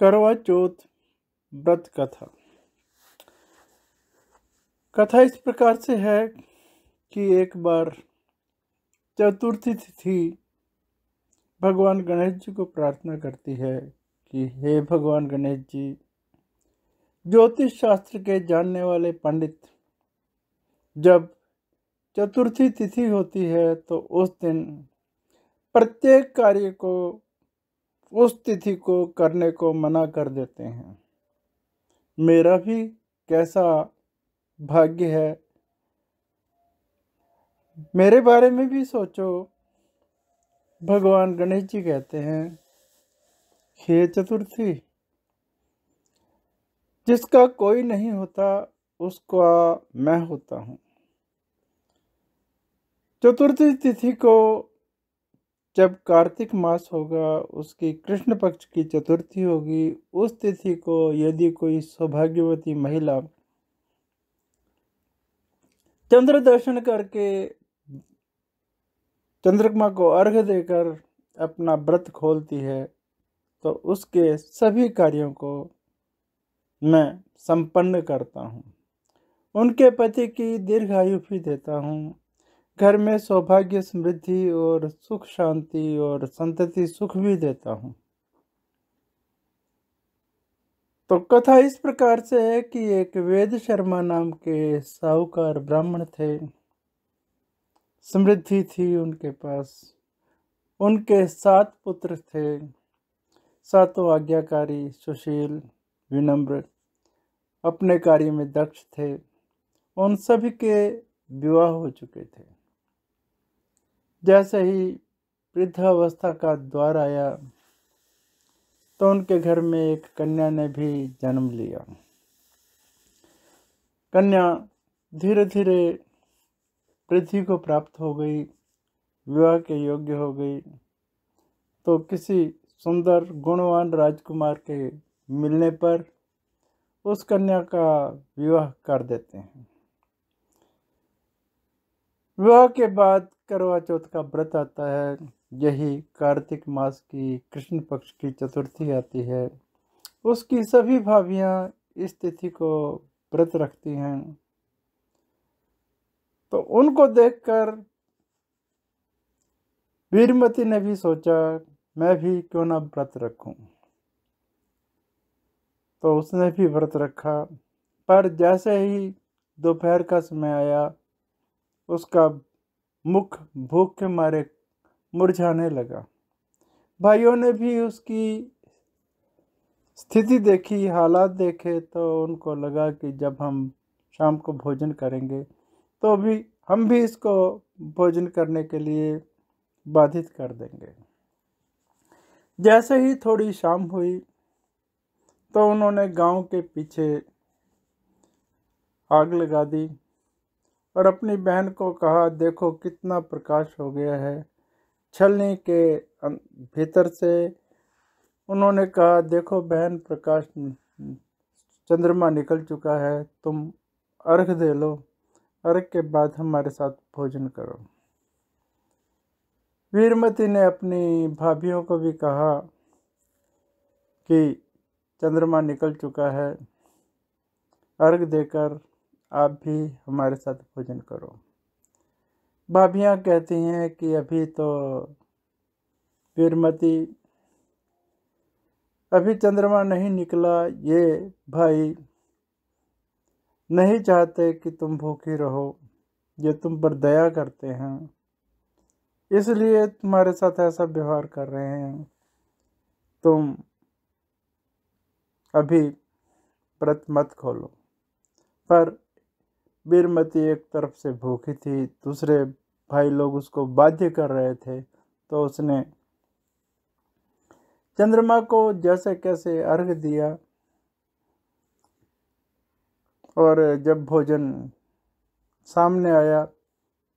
करवा चौथ व्रत कथा। कथा इस प्रकार से है कि एक बार चतुर्थी तिथि भगवान गणेश जी को प्रार्थना करती है कि हे भगवान गणेश जी, ज्योतिष शास्त्र के जानने वाले पंडित, जब चतुर्थी तिथि होती है तो उस दिन प्रत्येक कार्य को उस तिथि को करने को मना कर देते हैं। मेरा भी कैसा भाग्य है। मेरे बारे में भी सोचो। भगवान गणेश जी कहते हैं, हे चतुर्थी, जिसका कोई नहीं होता, उसका मैं होता हूँ। चतुर्थी तिथि को जब कार्तिक मास होगा, उसकी कृष्ण पक्ष की चतुर्थी होगी, उस तिथि को यदि कोई सौभाग्यवती महिला चंद्र दर्शन करके चंद्रमा को अर्घ देकर अपना व्रत खोलती है तो उसके सभी कार्यों को मैं संपन्न करता हूँ। उनके पति की दीर्घायु भी देता हूँ। घर में सौभाग्य, समृद्धि और सुख, शांति और संतति, सुख भी देता हूँ। तो कथा इस प्रकार से है कि एक वेद शर्मा नाम के साहूकार ब्राह्मण थे। समृद्धि थी उनके पास। उनके सात पुत्र थे। सातों आज्ञाकारी, सुशील, विनम्र, अपने कार्य में दक्ष थे। उन सभी के विवाह हो चुके थे। जैसे ही वृद्धावस्था का द्वार आया तो उनके घर में एक कन्या ने भी जन्म लिया। कन्या धीरे धीरे पृथ्वी को प्राप्त हो गई, विवाह के योग्य हो गई। तो किसी सुंदर, गुणवान राजकुमार के मिलने पर उस कन्या का विवाह कर देते हैं। विवाह के बाद करवा चौथ का व्रत आता है। यही कार्तिक मास की कृष्ण पक्ष की चतुर्थी आती है। उसकी सभी भाभियाँ इस तिथि को व्रत रखती हैं। तो उनको देखकर वीरमती ने भी सोचा, मैं भी क्यों ना व्रत रखूँ? तो उसने भी व्रत रखा। पर जैसे ही दोपहर का समय आया, उसका मुख भूख के मारे मुरझाने लगा। भाइयों ने भी उसकी स्थिति देखी, हालात देखे तो उनको लगा कि जब हम शाम को भोजन करेंगे तो भी, हम भी इसको भोजन करने के लिए बाधित कर देंगे। जैसे ही थोड़ी शाम हुई तो उन्होंने गाँव के पीछे आग लगा दी। और अपनी बहन को कहा, देखो कितना प्रकाश हो गया है छलनी के भीतर से। उन्होंने कहा, देखो बहन, प्रकाश चंद्रमा निकल चुका है, तुम अर्घ दे लो। अर्घ के बाद हमारे साथ भोजन करो। वीरमती ने अपनी भाभीियों को भी कहा कि चंद्रमा निकल चुका है, अर्घ देकर आप भी हमारे साथ भोजन करो। भाभियाँ कहती हैं कि अभी तो वीरमती, अभी चंद्रमा नहीं निकला, ये भाई नहीं चाहते कि तुम भूखी रहो, ये तुम पर दया करते हैं। इसलिए तुम्हारे साथ ऐसा व्यवहार कर रहे हैं। तुम अभी व्रत मत खोलो। पर बीरमती एक तरफ़ से भूखी थी, दूसरे भाई लोग उसको बाध्य कर रहे थे तो उसने चंद्रमा को जैसे कैसे अर्घ दिया और जब भोजन सामने आया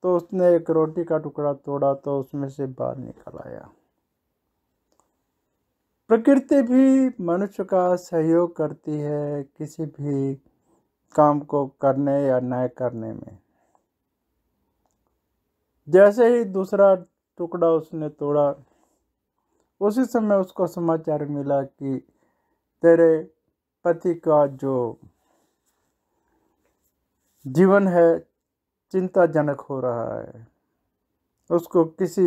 तो उसने एक रोटी का टुकड़ा तोड़ा तो उसमें से बाहर निकल आया। प्रकृति भी मनुष्य का सहयोग करती है, किसी भी काम को करने या न करने में। जैसे ही दूसरा टुकड़ा उसने तोड़ा, उसी समय उसको समाचार मिला कि तेरे पति का जो जीवन है चिंताजनक हो रहा है। उसको किसी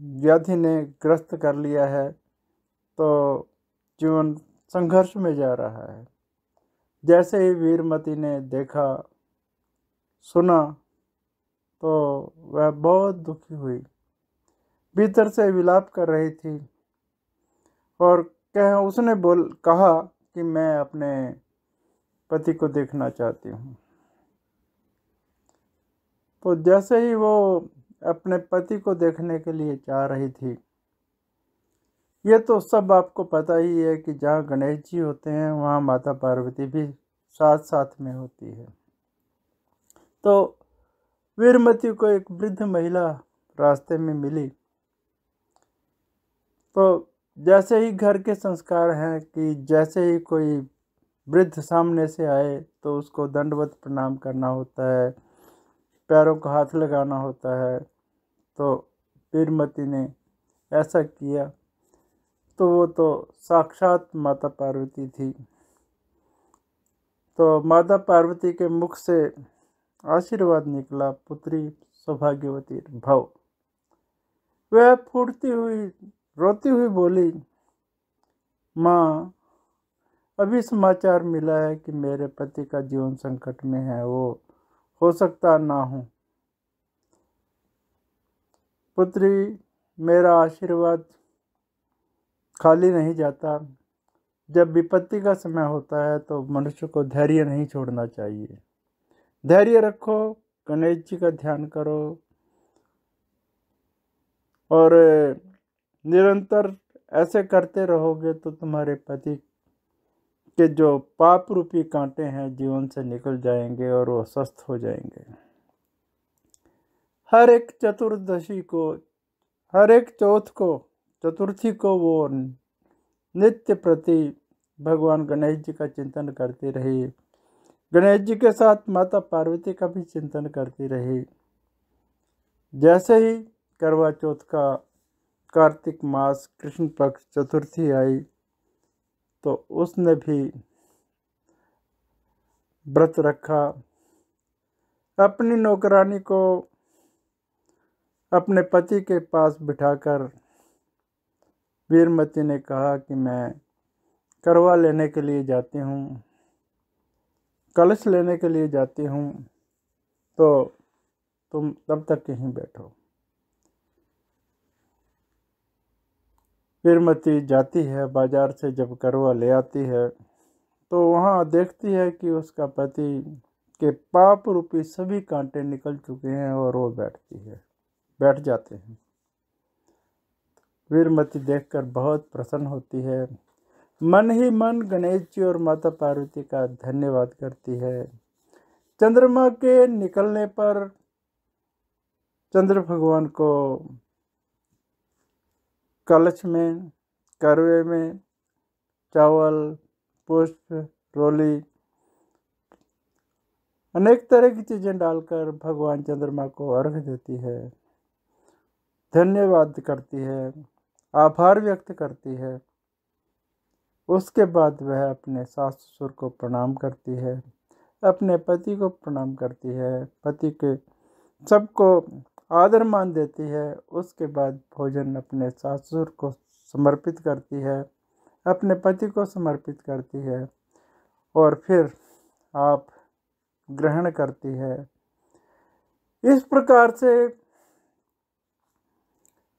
व्याधि ने ग्रस्त कर लिया है तो जीवन संघर्ष में जा रहा है। जैसे ही वीरमती ने देखा, सुना तो वह बहुत दुखी हुई। भीतर से विलाप कर रही थी और कह, उसने बोल, कहा कि मैं अपने पति को देखना चाहती हूँ। तो जैसे ही वो अपने पति को देखने के लिए चाह रही थी ये तो सब आपको पता ही है कि जहाँ गणेश जी होते हैं, वहाँ माता पार्वती भी साथ साथ में होती है। तो वीरमती को एक वृद्ध महिला रास्ते में मिली। तो जैसे ही घर के संस्कार हैं कि जैसे ही कोई वृद्ध सामने से आए तो उसको दंडवत प्रणाम करना होता है, पैरों को हाथ लगाना होता है। तो वीरमती ने ऐसा किया। तो वो तो साक्षात माता पार्वती थी। तो माता पार्वती के मुख से आशीर्वाद निकला पुत्री सौभाग्यवती भव। वह फूटती हुई, रोती हुई बोली, माँ, अभी समाचार मिला है कि मेरे पति का जीवन संकट में है, वो हो सकता ना हो। पुत्री, मेरा आशीर्वाद खाली नहीं जाता। जब विपत्ति का समय होता है तो मनुष्य को धैर्य नहीं छोड़ना चाहिए। धैर्य रखो गणेश जी का ध्यान करो और निरंतर ऐसे करते रहोगे तो तुम्हारे पति के जो पाप रूपी कांटे हैं जीवन से निकल जाएँगे और वो स्वस्थ हो जाएँगे। हर एक चतुर्दशी को, हर एक चौथ को चतुर्थी को वो नित्य प्रति भगवान गणेश जी का चिंतन करती रही। गणेश जी के साथ माता पार्वती का भी चिंतन करती रही। जैसे ही करवा चौथ का कार्तिक मास कृष्ण पक्ष चतुर्थी आई तो उसने भी व्रत रखा। अपनी नौकरानी को अपने पति के पास बिठाकर वीरमती ने कहा कि मैं करवा लेने के लिए जाती हूँ, कलश लेने के लिए जाती हूँ तो तुम तब तक यहीं बैठो। वीरमती जाती है, बाज़ार से जब करवा ले आती है तो वहाँ देखती है कि उसका पति के पाप रूपी सभी कांटे निकल चुके हैं और वो बैठती है, बैठ जाते हैं। वीरमती देखकर बहुत प्रसन्न होती है। मन ही मन गणेश जी और माता पार्वती का धन्यवाद करती है। चंद्रमा के निकलने पर चंद्र भगवान को कलश में करवे में, चावल, पुष्प, रोली, अनेक तरह की चीज़ें डालकर भगवान चंद्रमा को अर्घ देती है। धन्यवाद करती है। आभार व्यक्त करती है। उसके बाद वह अपने सास ससुर को प्रणाम करती है। अपने पति को प्रणाम करती है। पति के सबको आदर मान देती है। उसके बाद भोजन अपने सास ससुर को समर्पित करती है। अपने पति को समर्पित करती है। और फिर आप ग्रहण करती है। इस प्रकार से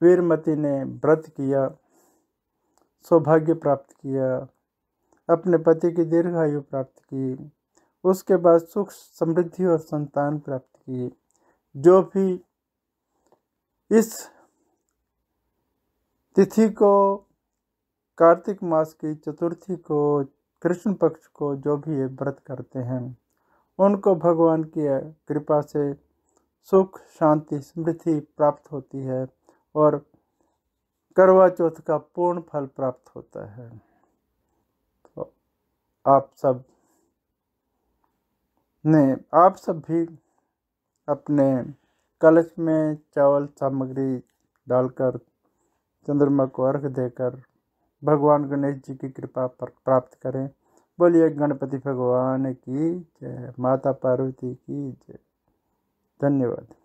वीरमती ने व्रत किया, सौभाग्य प्राप्त किया, अपने पति की दीर्घायु प्राप्त की, उसके बाद सुख, समृद्धि और संतान प्राप्त की। जो भी इस तिथि को, कार्तिक मास की चतुर्थी को, कृष्ण पक्ष को, जो भी ये व्रत करते हैं, उनको भगवान की कृपा से सुख, शांति, समृद्धि प्राप्त होती है। और करवा चौथ का पूर्ण फल प्राप्त होता है। तो आप सबने, आप सब भी अपने कलश में चावल सामग्री डालकर चंद्रमा को अर्घ देकर भगवान गणेश जी की कृपा पर प्राप्त करें। बोलिए, गणपति भगवान की जय, माता पार्वती की जय। धन्यवाद।